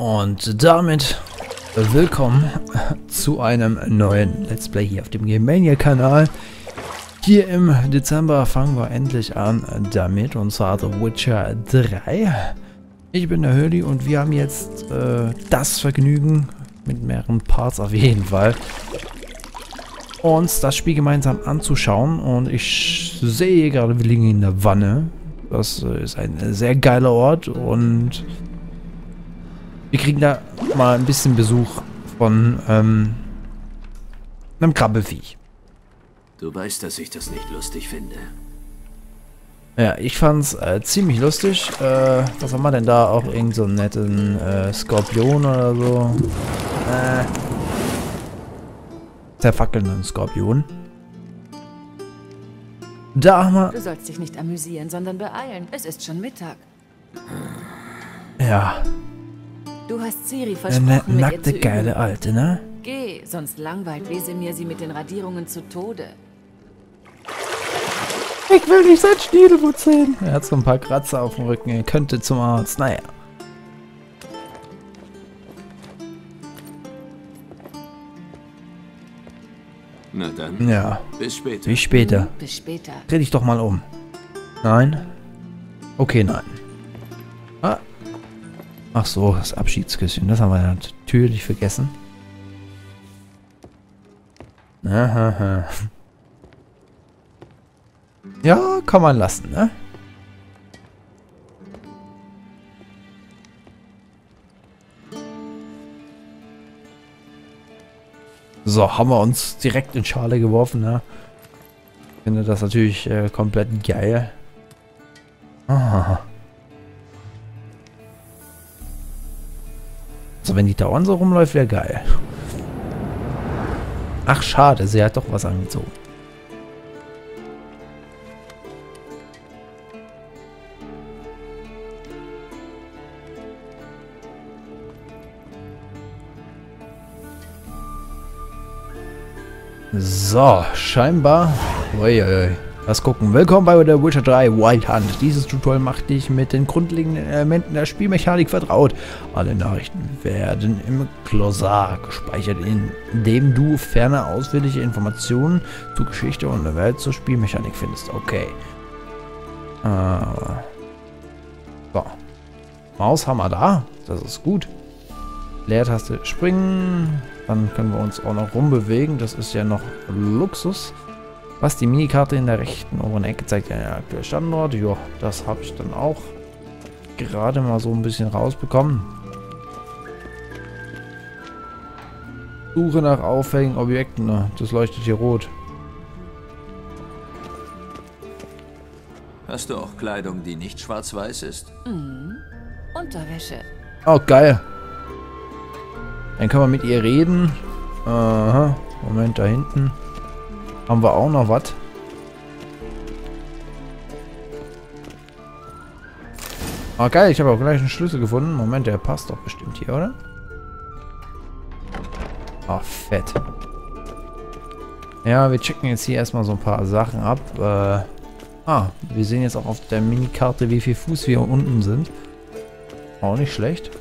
Und damit willkommen zu einem neuen Let's Play hier auf dem Gamemania Kanal. Hier im Dezember fangen wir endlich an damit und zwar The Witcher 3. Ich bin der Hurley und wir haben jetzt äh, das Vergnügen mit mehreren Parts auf jeden Fall uns das Spiel gemeinsam anzuschauen und ich sehe gerade, wir liegen in der Wanne. Das ist ein sehr geiler Ort und wir kriegen da mal ein bisschen Besuch von ähm, einem Krabbelfiech. Du weißt, dass ich das nicht lustig finde. Ja, ich fand's äh, ziemlich lustig. Äh, was haben wir denn da? Auch irgend so einen netten äh, Skorpion oder so. Äh, zerfackelnden Skorpion. Da haben wir... Du sollst dich nicht amüsieren, sondern beeilen. Es ist schon Mittag. Ja, Du hast eine versprochen, mit ihr nackte, zu geile üben. Alte, ne? Geh, sonst langweilt Wesemir sie mit den Radierungen zu Tode. Ich will nicht sein Schniedelwutz sehen. Er hat so ein paar Kratzer auf dem Rücken. Er könnte zum Arzt. Naja. Na dann, Ja, bis später. wie später. Bis später. Dreh dich doch mal um. Nein? Okay, nein. Ach so, das Abschiedsküsschen. Das haben wir natürlich vergessen. Ja, kann man lassen, ne? So, haben wir uns direkt in Schale geworfen, ne? Ich finde das natürlich äh, komplett geil. Ah. So, wenn die dauernd so rumläuft, wäre geil. Ach, schade, sie hat doch was angezogen. So, scheinbar. Uiuiui. Lass gucken. Willkommen bei The Witcher 3 Wild Hunt. Dieses Tutorial macht dich mit den grundlegenden Elementen der Spielmechanik vertraut. Alle Nachrichten werden im Glossar gespeichert, indem du ferner ausführliche Informationen zur Geschichte und der Welt zur Spielmechanik findest. Okay. Äh. So. Maus haben wir da. Das ist gut. Leertaste springen. Dann können wir uns auch noch rumbewegen. Das ist ja noch Luxus. Was die Minikarte in der rechten oberen Ecke zeigt, ja, der aktuelle Standort. Ja, das habe ich dann auch gerade mal so ein bisschen rausbekommen. Suche nach auffälligen Objekten. Das leuchtet hier rot. Hast du auch Kleidung, die nicht schwarz-weiß ist? Unterwäsche. Oh, geil. Dann können wir mit ihr reden. Aha. Moment, da hinten. Haben wir auch noch was? Ah, geil, ich habe auch gleich einen Schlüssel gefunden. Moment, der passt doch bestimmt hier, oder? Ah, fett. Ja, wir checken jetzt hier erstmal so ein paar Sachen ab. Äh, ah, wir sehen jetzt auch auf der Minikarte, wie viel Fuß wir unten sind. Auch nicht schlecht.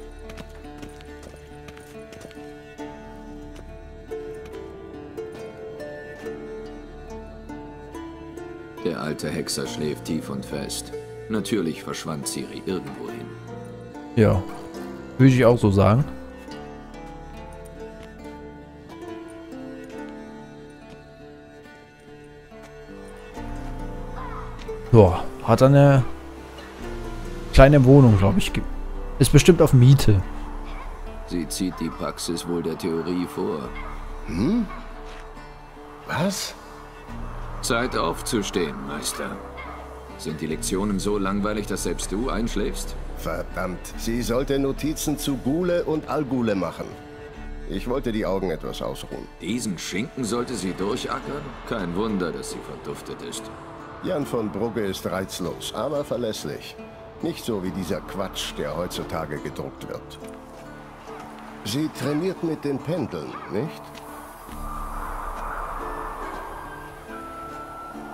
Alte Hexer schläft tief und fest. Natürlich verschwand Ciri irgendwohin. Ja, würde ich auch so sagen. Ja, hat eine kleine Wohnung, glaube ich. Ist bestimmt auf Miete. Sie zieht die Praxis wohl der Theorie vor. Was? Zeit aufzustehen, Meister. Sind die Lektionen so langweilig, dass selbst du einschläfst? Verdammt, sie sollte Notizen zu Gule und Algule machen. Ich wollte die Augen etwas ausruhen. Diesen Schinken sollte sie durchackern? Kein Wunder, dass sie verduftet ist. Jan von Brugge ist reizlos, aber verlässlich. Nicht so wie dieser Quatsch, der heutzutage gedruckt wird. Sie trainiert mit den Pendeln, nicht?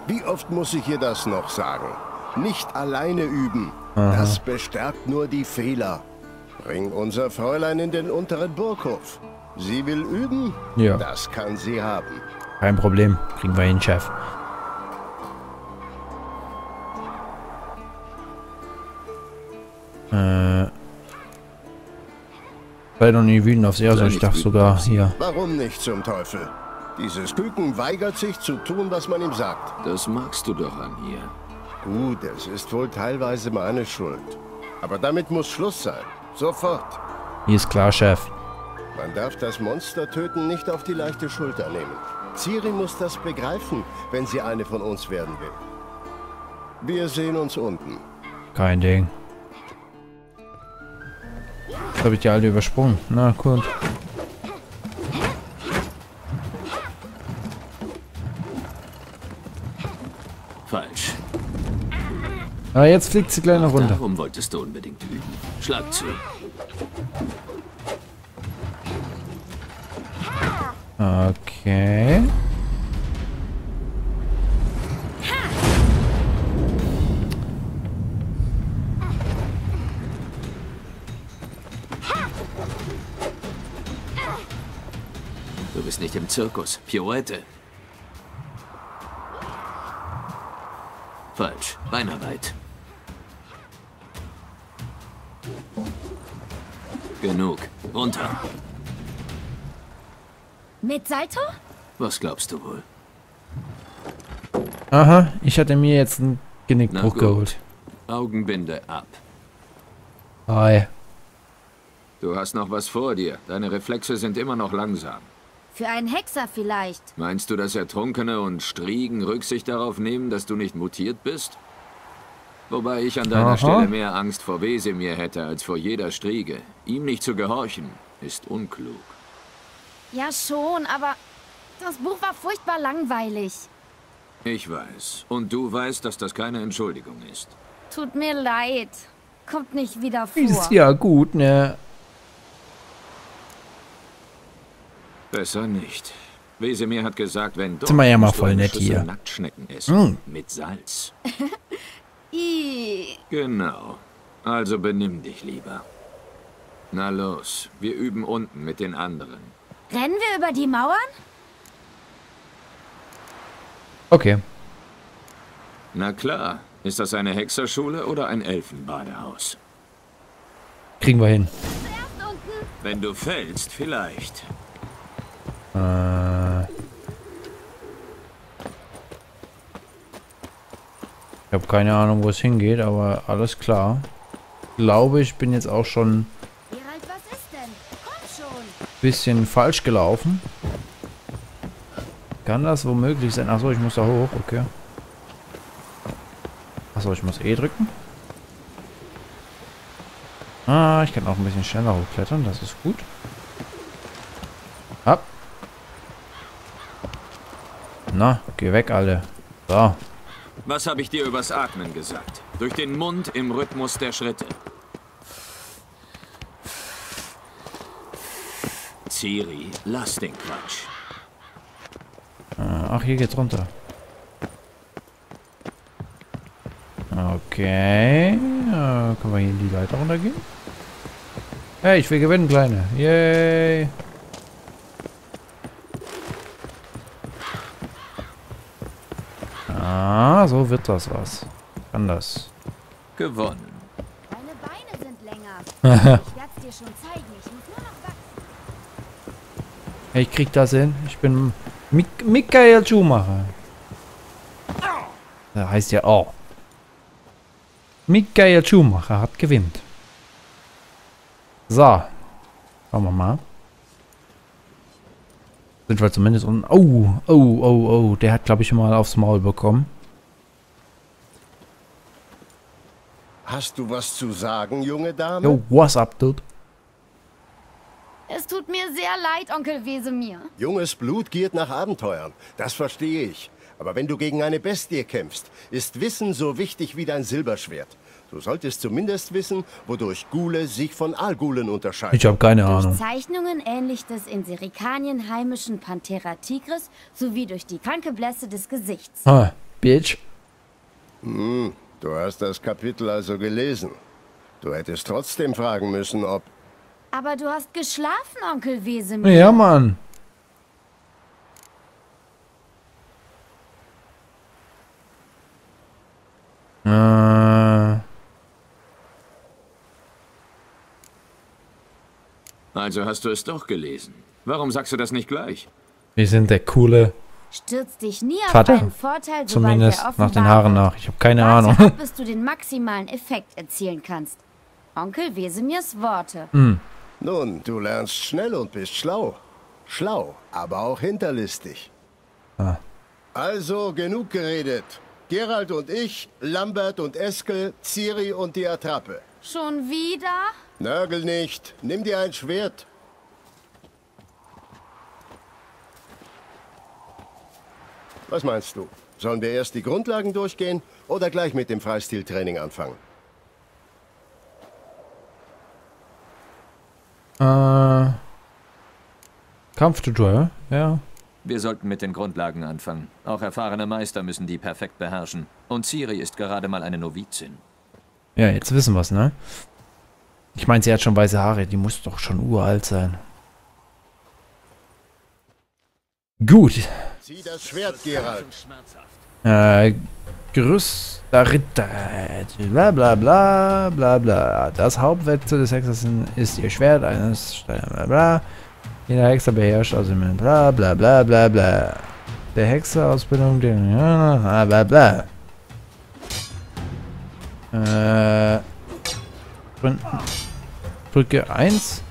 Wie oft muss ich ihr das noch sagen? Nicht alleine üben. Das bestärkt nur die Fehler. Bring unser Fräulein in den unteren Burghof. Sie will üben? Ja. Das kann sie haben. Kein Problem. Kriegen wir hin, Chef. Äh. Sei doch nie wütend auf sie, also Sei ich dachte sogar hier. Warum nicht zum Teufel? Dieses Küken weigert sich zu tun, was man ihm sagt. Das magst du doch an ihr. Gut, es ist wohl teilweise meine Schuld. Aber damit muss Schluss sein. Sofort. Hier ist klar, Chef. Man darf das Monster töten nicht auf die leichte Schulter nehmen. Ciri muss das begreifen, wenn sie eine von uns werden will. Wir sehen uns unten. Kein Ding. Jetzt habe ich die alte übersprungen. Na gut. Ah, jetzt fliegt sie gleich noch runter. Darum wolltest du unbedingt üben. Schlag zu. Okay. Du bist nicht im Zirkus. Pirouette. Falsch. Beinarbeit. Genug. Runter. Mit Salto? Was glaubst du wohl? Aha, ich hatte mir jetzt einen Genickbruch geholt. Augenbinde ab. Hi. Du hast noch was vor dir. Deine Reflexe sind immer noch langsam. Für einen Hexer vielleicht. Meinst du, dass Ertrunkene und Striegen Rücksicht darauf nehmen, dass du nicht mutiert bist? Wobei ich an deiner Aha. Stelle mehr Angst vor Wesemir hätte als vor jeder Striege. Ihm nicht zu gehorchen, ist unklug. Ja schon, aber das Buch war furchtbar langweilig. Ich weiß. Und du weißt, dass das keine Entschuldigung ist. Tut mir leid. Kommt nicht wieder vor. Ist ja gut, ne? Besser nicht. Wesemir hat gesagt, wenn doch, Sind wir ja mal du voll nett hier. Nacktschnecken essen. Mit Salz. Ih, Genau. Also benimm dich lieber. Na los, wir üben unten mit den anderen. Rennen wir über die Mauern? Okay. Na klar. Ist das eine Hexerschule oder ein Elfenbadehaus? Kriegen wir hin. Wenn du fällst, vielleicht. Äh. Habe keine Ahnung, wo es hingeht, aber alles klar. Ich glaube, ich bin jetzt auch schon ein bisschen falsch gelaufen. Kann das womöglich sein? Achso, ich muss da hoch, okay. Achso, ich muss E drücken. Ah, ich kann auch ein bisschen schneller hochklettern, das ist gut. Ab. Na, geh weg, alle. So. Was habe ich dir übers Atmen gesagt? Durch den Mund im Rhythmus der Schritte. Ciri, lass den Quatsch. Äh, Ach, hier geht's runter. Okay. Äh, können wir hier in die Leiter runtergehen? Hey, ich will gewinnen, Kleine. Yay. Ah, so wird das was. Kann das. Gewonnen. Deine Beine sind länger. ich werd's dir schon zeigen. Ich muss nur noch wachsen. Ich krieg das hin. Ich bin Mik Michael Schumacher. Der heißt ja auch. Michael Schumacher hat gewinnt. So. Schauen wir mal. Sind wir zumindest unten. Oh, oh, oh, oh. Der hat, glaube ich, mal aufs Maul bekommen. Hast du was zu sagen, junge Dame? Yo, what's up, dude? Es tut mir sehr leid, Onkel Wesemir. Junges Blut giert nach Abenteuern. Das verstehe ich. Aber wenn du gegen eine Bestie kämpfst, ist Wissen so wichtig wie dein Silberschwert. Du solltest zumindest wissen, wodurch Gule sich von Algulen unterscheiden. Ich habe keine Durch Ahnung. Zeichnungen ähnlich des in Serikanien heimischen Panthera tigris sowie durch die kranke Blässe des Gesichts. Ah, Bitch. Du hast das Kapitel also gelesen. Du hättest trotzdem fragen müssen, ob... Aber du hast geschlafen, Onkel Wesemir. Ja, Mann. Äh, Also hast du es doch gelesen. Warum sagst du das nicht gleich? wir sind der coole Stürz dich nie auf Vater. einen Vorteil, sobald Zumindest er nach den Haaren nach. Ich habe keine Warte Ahnung. ab, bis du den maximalen Effekt erzielen kannst. Onkel Wesemirs Worte. Hm. Nun, du lernst schnell und bist schlau. Schlau, aber auch hinterlistig. Ah. Also, genug geredet. Gerald und ich, Lambert und Eskel, Ciri und die Attrappe. Schon wieder? Nörgel nicht. Nimm dir ein Schwert. Was meinst du? Sollen wir erst die Grundlagen durchgehen oder gleich mit dem Freistiltraining anfangen? Äh, Kampftutorial, ja. Wir sollten mit den Grundlagen anfangen. Auch erfahrene Meister müssen die perfekt beherrschen. Und Ciri ist gerade mal eine Novizin. Ja, jetzt wissen wir's, ne? Ich meine, sie hat schon weiße Haare. Die muss doch schon uralt sein. Gut. Zieh das Schwert, Gerald. Äh, gerüster Ritter. Bla bla bla bla bla. Das Hauptwerkzeug des Hexers ist ihr Schwert eines Steiner bla bla. Jeder Hexer beherrscht also mit bla bla bla bla bla. Der Hexerausbildung, den bla bla bla. Äh, drücken- drücke 1.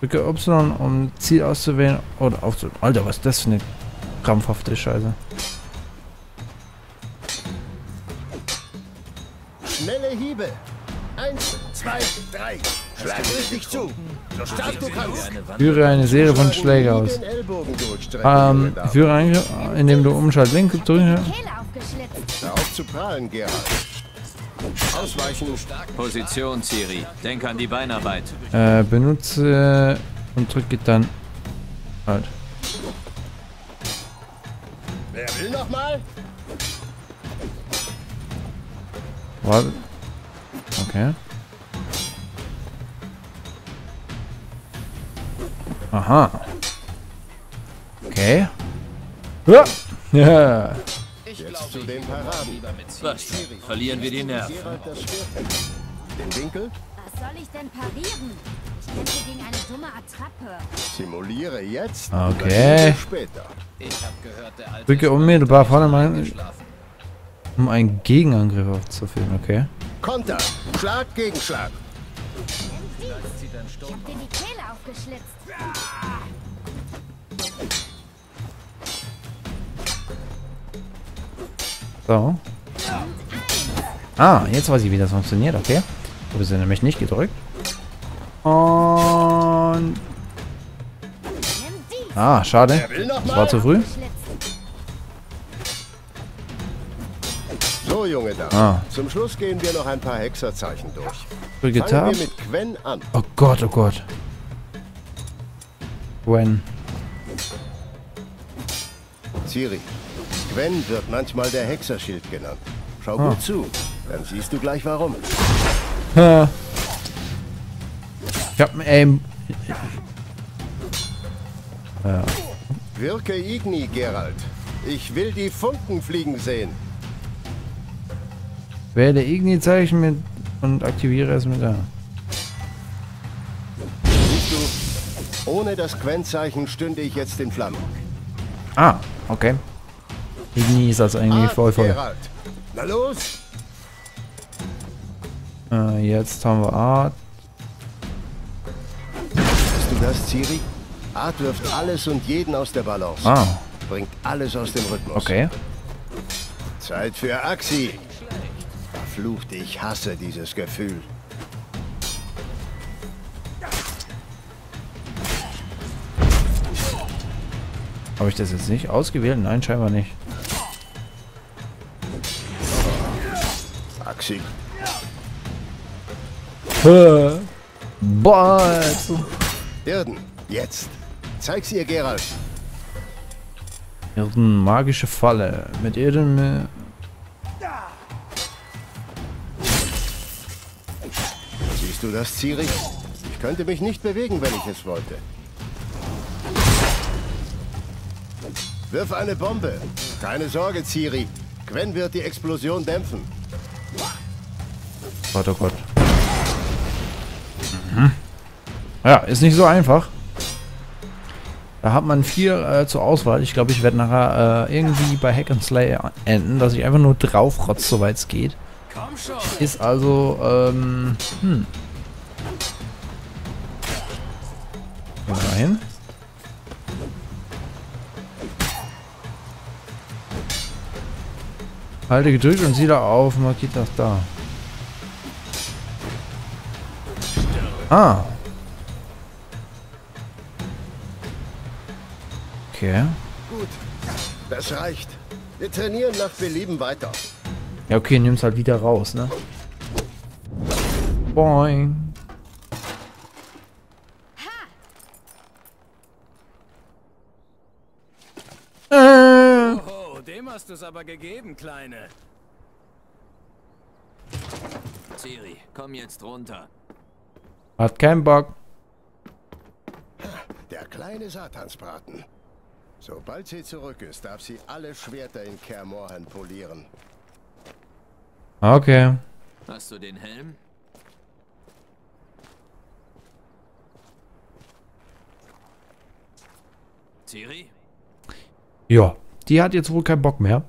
Drücke Y, um Ziel auszuwählen oder aufzuwählen. Alter, was ist das für eine krampfhafte Scheiße? Schnelle Hiebe. Eins, zwei, drei. Schlag richtig zu. So stark du kannst. Führe eine Serie von Schlägen aus. Ähm, führe Angriff, indem du Umschalt links drückst. Auf zu prahlen, Gerald. Ausweichen. Position, Ciri. Denk an die Beinarbeit. Äh, benutze und drücke dann halt. Wer will noch mal? Warte. Okay. Aha. Okay. Ja. Ja. Zu den Paraden. Was? Verlieren wir die Nerven. Den Winkel? Was soll ich denn parieren? Ich kämpfe gegen eine dumme Attrappe. Simuliere jetzt. Okay. Später. Drücke unmittelbar vor dem Ein um einen Gegenangriff aufzuführen. Okay. Konter. Schlag gegen Schlag. Ich hab dir die Kehle aufgeschlitzt. So. Ah, jetzt weiß ich, wie das funktioniert. Okay. Du bist ja nämlich nicht gedrückt. Und... Ah, schade. Das war zu früh. So, junge Dame. Ah. Zum Schluss gehen wir noch ein paar Hexerzeichen durch. Drücke Fangen Tab. wir mit Gwen an. Oh Gott, oh Gott. Gwen. Ciri. Gwen wird manchmal der Hexerschild genannt. Schau Ah. gut zu, dann siehst du gleich warum. Ha. Ich hab ein Aim. Ja. Wirke Igni, Gerald. Ich will die Funken fliegen sehen. Wähle Igni-Zeichen mit und aktiviere es mit A. Siehst du, ohne das Gwen-Zeichen stünde ich jetzt in Flammen. Ah, okay. Igni ist also eigentlich Ah, voll voll. Na los! Äh, jetzt haben wir A. Siehst du das, Ciri? Art wirft alles und jeden aus der Balance. Ah, Bringt alles aus dem Rhythmus. okay. Zeit für Axi. Verflucht, ich hasse dieses Gefühl. Habe ich das jetzt nicht ausgewählt? Nein, scheinbar nicht. Boah. jetzt- Irden, jetzt. Zeig's ihr, Gerald. Irden, magische Falle. Mit Irden. äh, Siehst du das, Ciri? Ich könnte mich nicht bewegen, wenn ich es wollte. Wirf eine Bombe. Keine Sorge, Ciri. Gwen wird die Explosion dämpfen. Gott, oh Gott. Mhm. Ja, ist nicht so einfach. Da hat man viel äh, zur Auswahl. Ich glaube, ich werde nachher äh, irgendwie bei Hack and Slay enden, dass ich einfach nur draufrotze, soweit es geht. Ist also, ähm, hm. Gehen wir mal hin. Halte gedrückt und sieh da auf, markiert das da. Ah. Okay. Gut, das reicht. Wir trainieren nach Belieben weiter. Ja, okay, nimm's halt wieder raus, ne? Boing. Oh, dem hast du's aber gegeben, Kleine. Ciri, komm jetzt runter. Hat keinen Bock. Der kleine Satansbraten. Sobald sie zurück ist, darf sie alle Schwerter in Kermorhen polieren. Okay. Hast du den Helm? Ciri? Ja, die hat jetzt wohl keinen Bock mehr.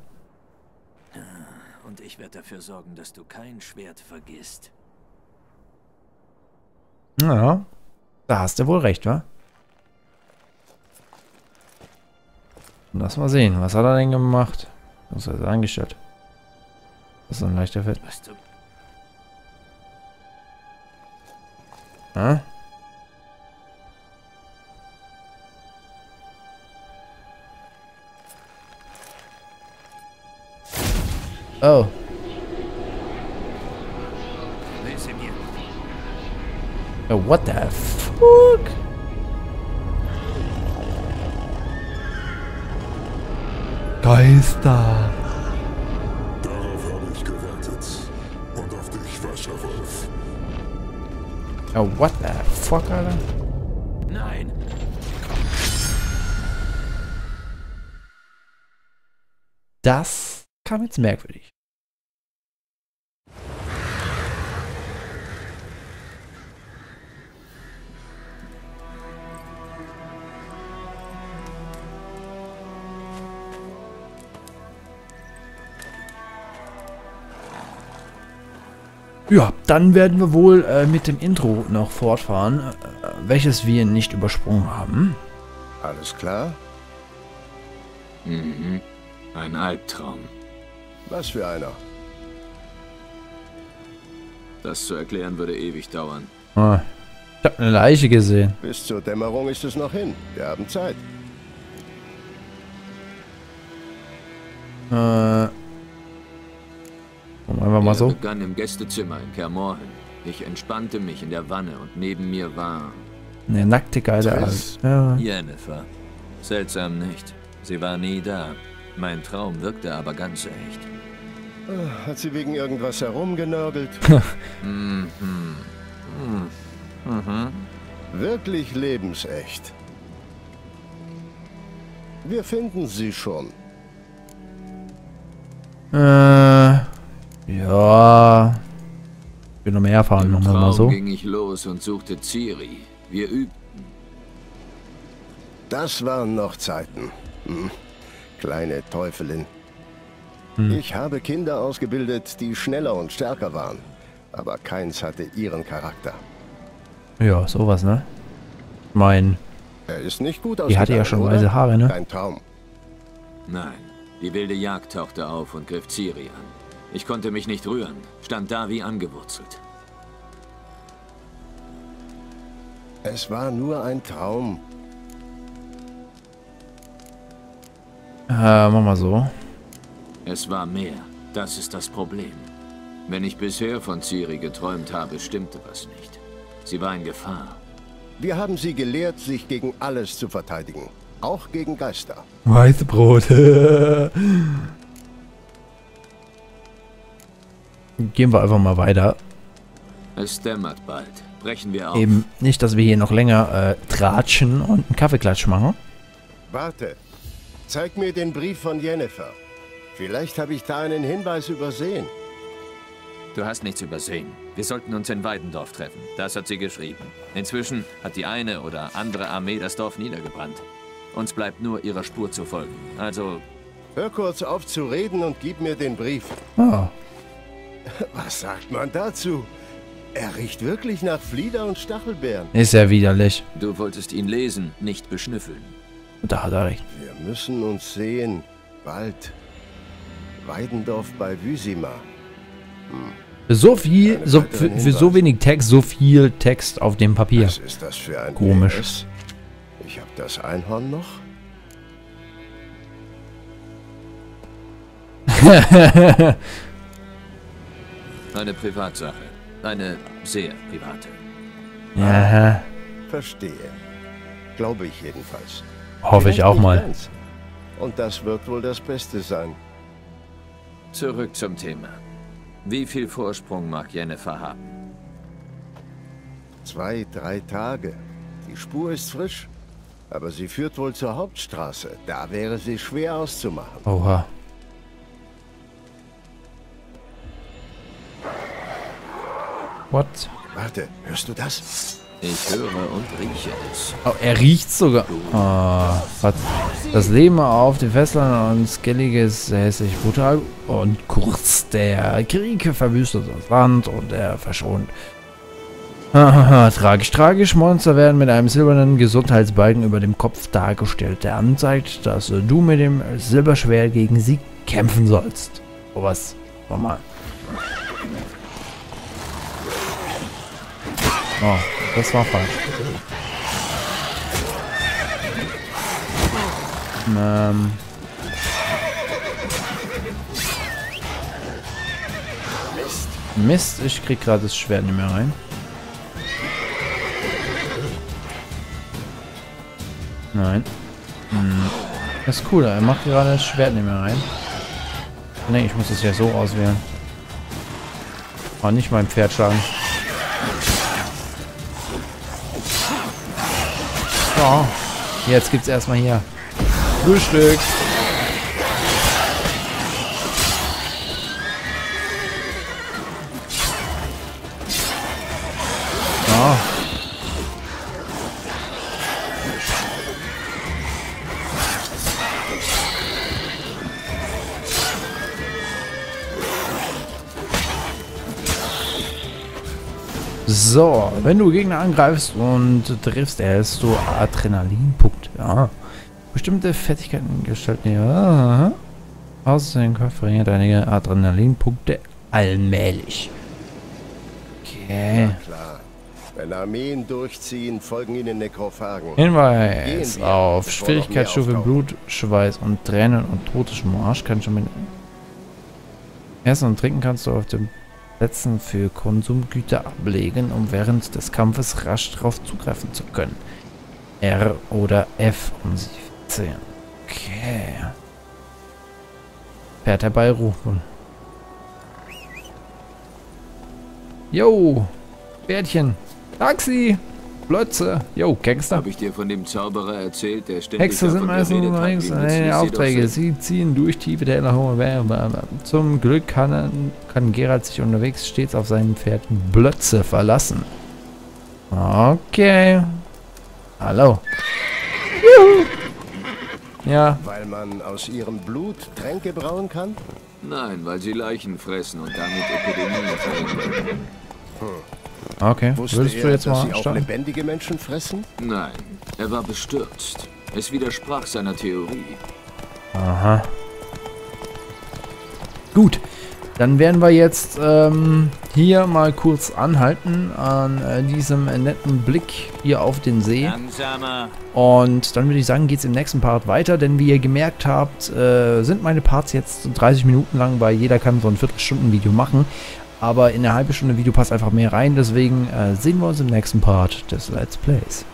Und ich werde dafür sorgen, dass du kein Schwert vergisst. Ja, da hast du wohl recht, wa? Lass mal sehen, was hat er denn gemacht? Was hat er angestellt? Das ist ein leichter Fett. Was Geister. Darauf habe ich gewartet. Und auf dich, Wascherwolf. Oh, what the fuck, Alter? Nein! Das kam jetzt merkwürdig. Ja, dann werden wir wohl äh, mit dem Intro noch fortfahren, äh, welches wir nicht übersprungen haben. Alles klar? Mhm. Ein Albtraum. Was für einer? Das zu erklären würde ewig dauern. Ah, ich habe eine Leiche gesehen. Bis zur Dämmerung ist es noch hin. Wir haben Zeit. Äh, mal so. begann im Gästezimmer in Kermorhen. Ich entspannte mich in der Wanne und neben mir war Ne, nackte geile. Alt. Ja. Jennifer. Seltsam nicht. Sie war nie da. Mein Traum wirkte aber ganz echt. Hat sie wegen irgendwas herumgenörgelt? Mhm. Wirklich lebensecht. Wir finden sie schon. Äh, ja. Ich will noch mehr erfahren, Im machen wir Traum mal so. ging ich los und suchte Ciri. Wir übten. Das waren noch Zeiten. Hm. Kleine Teufelin. Hm. Ich habe Kinder ausgebildet, die schneller und stärker waren. Aber keins hatte ihren Charakter. Ja, sowas, ne? Mein, Er ist nicht gut die hatte ja schon oder? weiße Haare, ne? Kein Traum. Nein, die wilde Jagd tauchte auf und griff Ciri an. Ich konnte mich nicht rühren, stand da wie angewurzelt. Es war nur ein Traum. Äh, machen wir so. Es war mehr. Das ist das Problem. Wenn ich bisher von Ciri geträumt habe, stimmte was nicht. Sie war in Gefahr. Wir haben sie gelehrt, sich gegen alles zu verteidigen. Auch gegen Geister. Weiße Gehen wir einfach mal weiter. Es dämmert bald. Brechen wir auf. Eben nicht, dass wir hier noch länger äh, tratschen und einen Kaffeeklatsch machen. Warte. Zeig mir den Brief von Jennifer. Vielleicht habe ich da einen Hinweis übersehen. Du hast nichts übersehen. Wir sollten uns in Weidendorf treffen. Das hat sie geschrieben. Inzwischen hat die eine oder andere Armee das Dorf niedergebrannt. Uns bleibt nur ihrer Spur zu folgen. Also, Hör kurz auf zu reden und gib mir den Brief. Ah, Was sagt man dazu? Er riecht wirklich nach Flieder und Stachelbeeren. ist ja widerlich. du wolltest ihn lesen, nicht beschnüffeln. Da hat er recht. Wir müssen uns sehen. Bald. Weidendorf bei Wüsima. Für so viel, so, für, für so wenig Text, so viel Text auf dem Papier. Was ist das für ein Komisch. PS? Ich habe das Einhorn noch. Eine Privatsache. Eine sehr private. Ja, Verstehe. Glaube ich jedenfalls. hoffe ich auch mal. ganz. Und das wird wohl das Beste sein. Zurück zum Thema. Wie viel Vorsprung mag Jennifer haben? Zwei, drei Tage. Die Spur ist frisch. Aber sie führt wohl zur Hauptstraße. Da wäre sie schwer auszumachen. Oha. What? Warte, hörst du das? Ich höre und rieche es. Oh, er riecht sogar. Oh, was? Das Leben auf den Festland und Skellige ist hässlich brutal und kurz. Der Krieg verwüstet das Land und er verschont. Hahaha, tragisch, tragisch. Monster werden mit einem silbernen Gesundheitsbalken über dem Kopf dargestellt, der anzeigt, dass du mit dem Silberschwert gegen sie kämpfen sollst. Oh, was? Nochmal. Oh, das war falsch. Ähm. Mist, ich krieg gerade das Schwert nicht mehr rein. Nein. Hm. Das ist cool, er macht gerade das Schwert nicht mehr rein. Ne, ich muss es ja so auswählen. Aber nicht mein Pferd schlagen. So, jetzt gibt's erstmal hier Frühstück. So, wenn du Gegner angreifst und triffst, erhältst du Adrenalinpunkte. Ja. Bestimmte Fertigkeiten gestalten ja. Außerdem verringert einige Adrenalinpunkte allmählich. Okay. Klar. Wenn Armeen durchziehen, folgen ihnen Nekrophagen. Hinweis wir, auf Schwierigkeitsstufe. Blut, Schweiß und Tränen und Todesmarsch kann schon mit Essen und Trinken kannst du auf den Plätzen für Konsumgüter ablegen, um während des Kampfes rasch darauf zugreifen zu können. R oder F, um sie zu zählen. Okay. Pferd herbeirufen. Jo, Pferdchen. Taxi. Plötze. Jo, Gangster. Habe ich dir von dem Zauberer erzählt, der ständig Hexe sind meistens sie doch Aufträge. Sie ziehen durch tiefe Täler, hohe Berge. Zum Glück kann, kann Gerald sich unterwegs stets auf seinem Pferd Blötze verlassen. Okay. Hallo. Juhu. Ja, Weil man aus ihrem Blut Tränke brauen kann? Nein, weil sie Leichen fressen und damit Epidemien verhindern. Okay. Wusste Würdest er, du jetzt dass mal sie auch starten? lebendige Menschen fressen? Nein, er war bestürzt. Es widersprach seiner Theorie. Aha. Gut. Dann werden wir jetzt ähm, hier mal kurz anhalten an äh, diesem äh, netten Blick hier auf den See. Langsamer. Und dann würde ich sagen, geht es im nächsten Part weiter, denn wie ihr gemerkt habt, äh, sind meine Parts jetzt 30 Minuten lang, weil jeder kann so ein Viertelstunden-Video machen. Aber in eine halbe Stunde Video passt einfach mehr rein, deswegen äh, sehen wir uns im nächsten Part des Let's Plays.